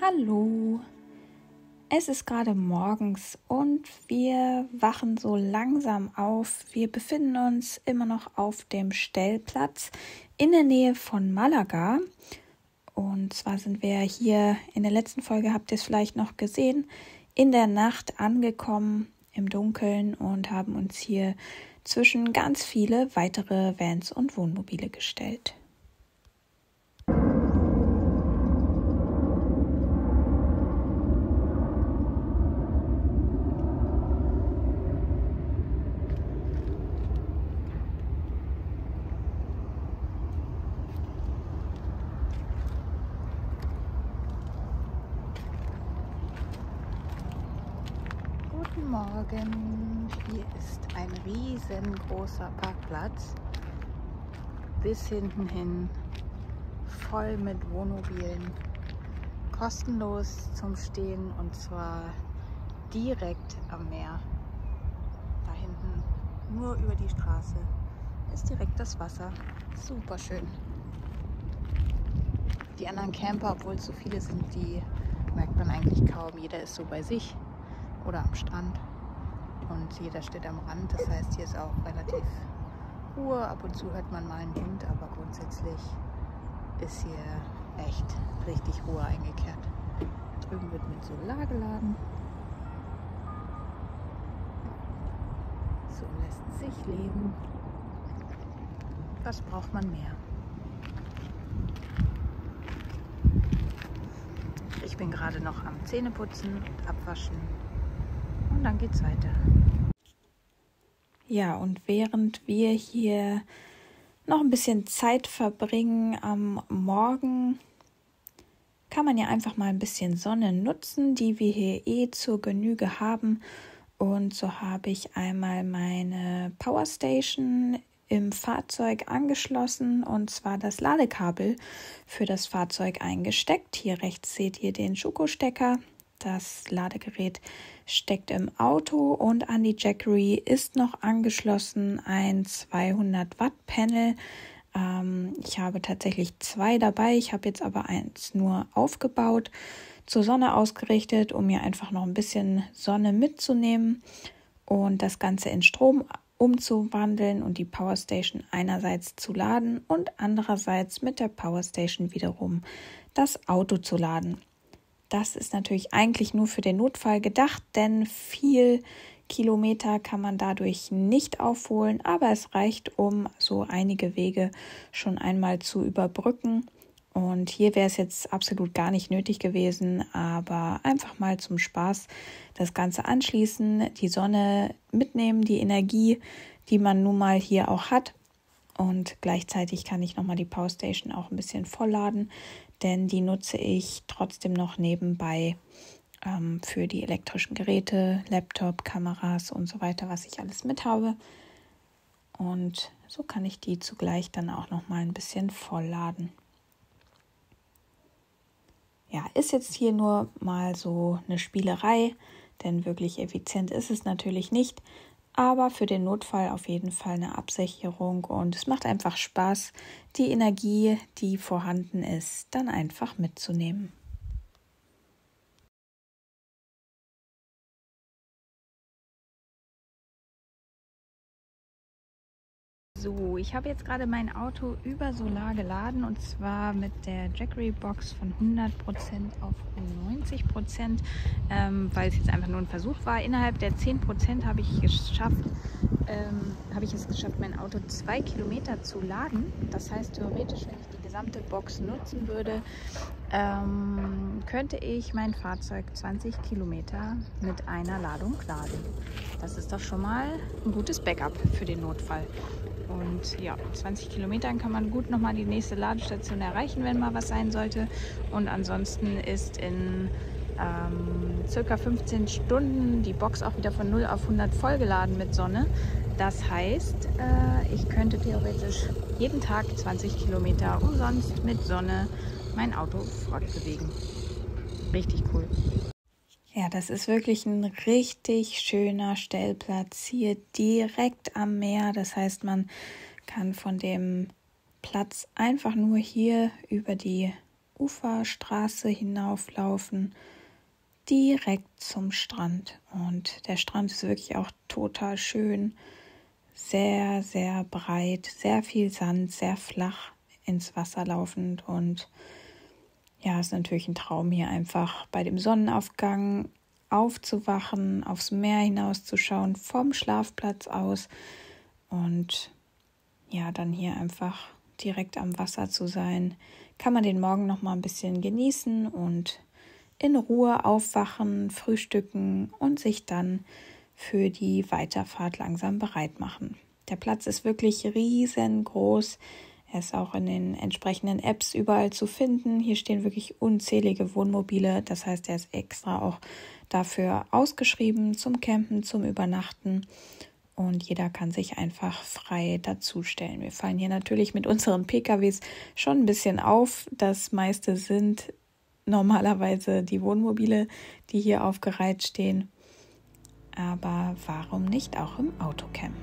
Hallo. Es ist gerade morgens und wir wachen so langsam auf. Wir befinden uns immer noch auf dem Stellplatz in der Nähe von Malaga. Und zwar sind wir hier in der letzten Folge, habt ihr es vielleicht noch gesehen, in der Nacht angekommen im Dunkeln und haben uns hier zwischen ganz viele weitere Vans und Wohnmobile gestellt. Morgen. Hier ist ein riesengroßer Parkplatz. Bis hinten hin voll mit Wohnmobilen. Kostenlos zum Stehen und zwar direkt am Meer. Da hinten nur über die Straße ist direkt das Wasser. Super schön. Die anderen Camper, obwohl es so viele sind, die merkt man eigentlich kaum. Jeder ist so bei sich oder am Strand und jeder steht am Rand. Das heißt, hier ist auch relativ Ruhe. Ab und zu hört man mal einen Hund, aber grundsätzlich ist hier echt richtig Ruhe eingekehrt. Drüben wird mit Solar geladen. So lässt sich leben. Was braucht man mehr? Ich bin gerade noch am Zähneputzen und Abwaschen und dann geht's weiter. Ja, und während wir hier noch ein bisschen Zeit verbringen am Morgen, kann man ja einfach mal ein bisschen Sonne nutzen, die wir hier eh zur Genüge haben. Und so habe ich einmal meine Powerstation im Fahrzeug angeschlossen und zwar das Ladekabel für das Fahrzeug eingesteckt. Hier rechts seht ihr den Schuko-Stecker. Das Ladegerät steckt im Auto und an die Jackery ist noch angeschlossen ein 200 Watt Panel. Ähm, ich habe tatsächlich zwei dabei. Ich habe jetzt aber eins nur aufgebaut, zur Sonne ausgerichtet, um mir einfach noch ein bisschen Sonne mitzunehmen und das Ganze in Strom umzuwandeln und die Powerstation einerseits zu laden und andererseits mit der Powerstation wiederum das Auto zu laden. Das ist natürlich eigentlich nur für den Notfall gedacht, denn viel Kilometer kann man dadurch nicht aufholen, aber es reicht, um so einige Wege schon einmal zu überbrücken. Und hier wäre es jetzt absolut gar nicht nötig gewesen, aber einfach mal zum Spaß das Ganze anschließen, die Sonne mitnehmen, die Energie, die man nun mal hier auch hat. Und gleichzeitig kann ich nochmal die Powerstation auch ein bisschen vollladen denn die nutze ich trotzdem noch nebenbei ähm, für die elektrischen Geräte, Laptop, Kameras und so weiter, was ich alles mit habe. Und so kann ich die zugleich dann auch noch mal ein bisschen vollladen. Ja, ist jetzt hier nur mal so eine Spielerei, denn wirklich effizient ist es natürlich nicht aber für den Notfall auf jeden Fall eine Absicherung und es macht einfach Spaß, die Energie, die vorhanden ist, dann einfach mitzunehmen. So, ich habe jetzt gerade mein Auto über Solar geladen und zwar mit der Jackery Box von 100% auf 90%, ähm, weil es jetzt einfach nur ein Versuch war. Innerhalb der 10% habe ich ähm, habe ich es geschafft, mein Auto zwei Kilometer zu laden. Das heißt, theoretisch, wenn ich die gesamte Box nutzen würde, ähm, könnte ich mein Fahrzeug 20 Kilometer mit einer Ladung laden. Das ist doch schon mal ein gutes Backup für den Notfall. Und ja, 20 Kilometern kann man gut nochmal die nächste Ladestation erreichen, wenn mal was sein sollte. Und ansonsten ist in ähm, circa 15 Stunden die Box auch wieder von 0 auf 100 vollgeladen mit Sonne. Das heißt, äh, ich könnte theoretisch jeden Tag 20 Kilometer umsonst mit Sonne mein Auto fortbewegen. Richtig cool. Ja, das ist wirklich ein richtig schöner Stellplatz hier direkt am Meer. Das heißt, man kann von dem Platz einfach nur hier über die Uferstraße hinauflaufen, direkt zum Strand. Und der Strand ist wirklich auch total schön, sehr, sehr breit, sehr viel Sand, sehr flach ins Wasser laufend und ja, ist natürlich ein Traum hier einfach bei dem Sonnenaufgang aufzuwachen, aufs Meer hinauszuschauen, vom Schlafplatz aus und ja, dann hier einfach direkt am Wasser zu sein. Kann man den Morgen noch mal ein bisschen genießen und in Ruhe aufwachen, frühstücken und sich dann für die Weiterfahrt langsam bereit machen. Der Platz ist wirklich riesengroß. Er ist auch in den entsprechenden Apps überall zu finden. Hier stehen wirklich unzählige Wohnmobile. Das heißt, er ist extra auch dafür ausgeschrieben zum Campen, zum Übernachten. Und jeder kann sich einfach frei dazustellen. Wir fallen hier natürlich mit unseren PKWs schon ein bisschen auf. Das meiste sind normalerweise die Wohnmobile, die hier aufgereiht stehen. Aber warum nicht auch im Autocamp?